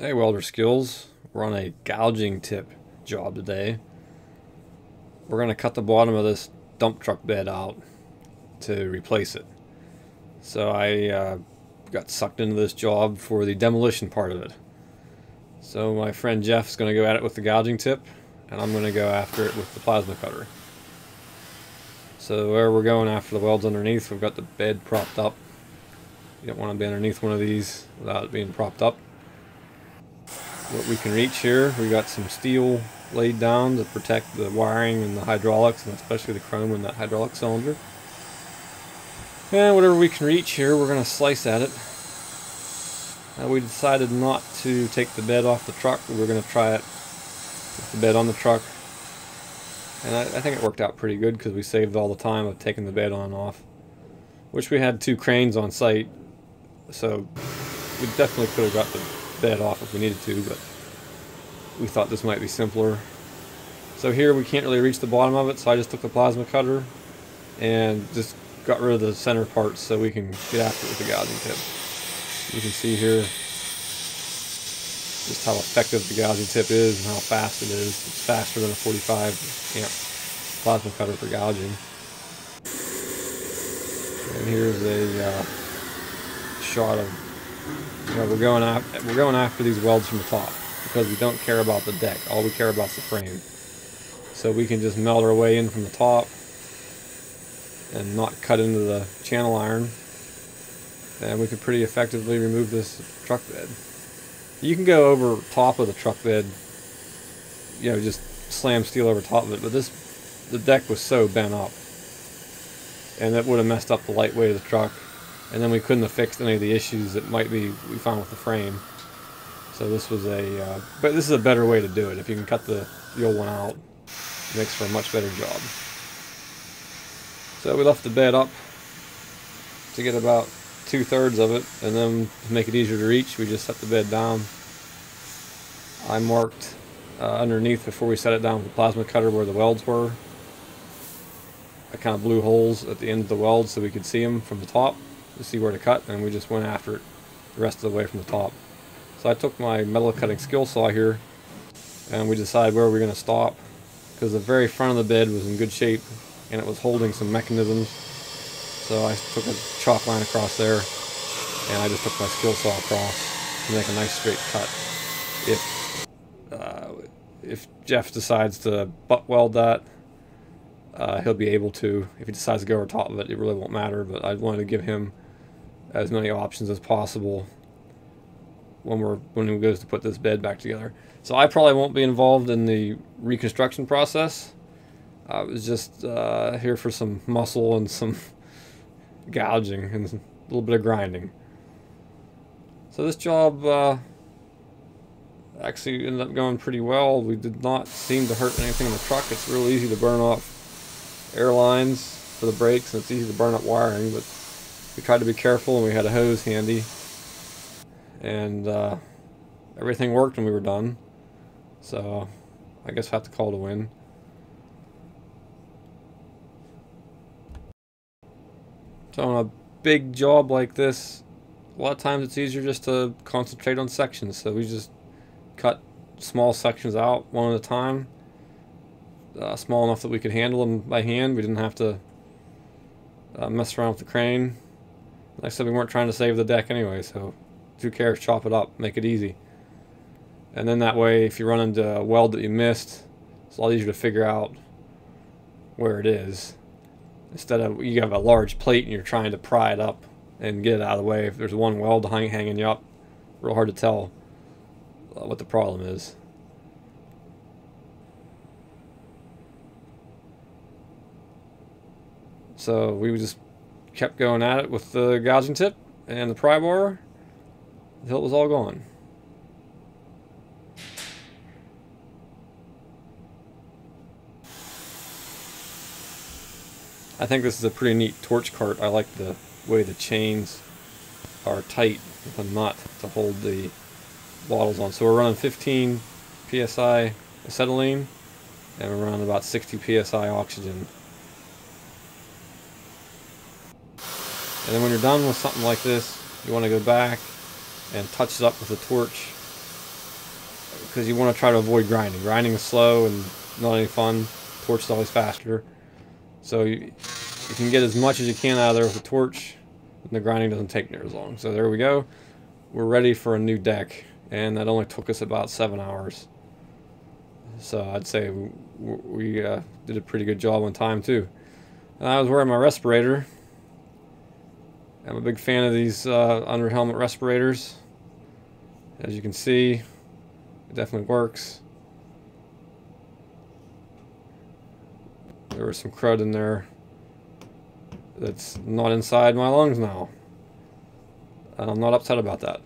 Hey welder skills, we're on a gouging tip job today. We're going to cut the bottom of this dump truck bed out to replace it. So I uh, got sucked into this job for the demolition part of it. So my friend Jeff's going to go at it with the gouging tip and I'm going to go after it with the plasma cutter. So where we're going after the welds underneath, we've got the bed propped up. You don't want to be underneath one of these without it being propped up what we can reach here. We got some steel laid down to protect the wiring and the hydraulics, and especially the chrome in that hydraulic cylinder. And whatever we can reach here, we're going to slice at it. Uh, we decided not to take the bed off the truck. We are going to try it with the bed on the truck. And I, I think it worked out pretty good because we saved all the time of taking the bed on and off. Wish we had two cranes on site, so we definitely could have got the bed off if we needed to, but we thought this might be simpler. So here we can't really reach the bottom of it, so I just took the plasma cutter and just got rid of the center parts so we can get after it with the gouging tip. You can see here just how effective the gouging tip is and how fast it is. It's faster than a 45 amp plasma cutter for gouging. And here's a uh, shot of you know, we're going after, we're going after these welds from the top because we don't care about the deck. All we care about is the frame. So we can just melt our way in from the top and not cut into the channel iron. And we can pretty effectively remove this truck bed. You can go over top of the truck bed, you know, just slam steel over top of it, but this, the deck was so bent up and that would have messed up the lightweight of the truck and then we couldn't have fixed any of the issues that might be we found with the frame. So this was a, uh, but this is a better way to do it. If you can cut the, the old one out, it makes for a much better job. So we left the bed up to get about two thirds of it, and then to make it easier to reach, we just set the bed down. I marked uh, underneath before we set it down with the plasma cutter where the welds were. I kind of blew holes at the end of the welds so we could see them from the top to see where to cut, and we just went after it the rest of the way from the top. So I took my metal cutting skill saw here, and we decided where we were going to stop, because the very front of the bed was in good shape, and it was holding some mechanisms. So I took a chalk line across there, and I just took my skill saw across to make a nice straight cut. If uh, if Jeff decides to butt weld that, uh, he'll be able to. If he decides to go over top of it, it really won't matter. But I wanted to give him as many options as possible when we're when we goes to put this bed back together. So I probably won't be involved in the reconstruction process. I was just uh, here for some muscle and some gouging and a little bit of grinding. So this job uh, actually ended up going pretty well. We did not seem to hurt anything in the truck. It's real easy to burn off air lines for the brakes and it's easy to burn up wiring, but we tried to be careful and we had a hose handy. And uh, everything worked when we were done. So I guess I have to call it a win. So on a big job like this a lot of times it's easier just to concentrate on sections. So we just cut small sections out one at a time uh, small enough that we could handle them by hand. We didn't have to uh, mess around with the crane I said, we weren't trying to save the deck anyway, so who cares? Chop it up, make it easy. And then that way, if you run into a weld that you missed, it's a lot easier to figure out where it is. Instead of you have a large plate and you're trying to pry it up and get it out of the way. If there's one weld hang, hanging you up, real hard to tell uh, what the problem is. So we just kept going at it with the gouging tip and the pry bar until it was all gone. I think this is a pretty neat torch cart. I like the way the chains are tight with a to hold the bottles on. So we're running 15 psi acetylene and we're running about 60 psi oxygen And then when you're done with something like this, you want to go back and touch it up with a torch because you want to try to avoid grinding. Grinding is slow and not any fun. Torch is always faster. So you, you can get as much as you can out of there with the torch, and the grinding doesn't take near as long. So there we go. We're ready for a new deck, and that only took us about seven hours. So I'd say we, we uh, did a pretty good job on time too. And I was wearing my respirator. I'm a big fan of these uh, under helmet respirators. As you can see, it definitely works. There was some crud in there that's not inside my lungs now. And I'm not upset about that.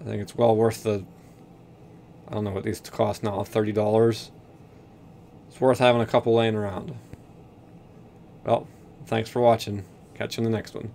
I think it's well worth the, I don't know what these cost now, $30. It's worth having a couple laying around. Well, thanks for watching. Catch you in the next one.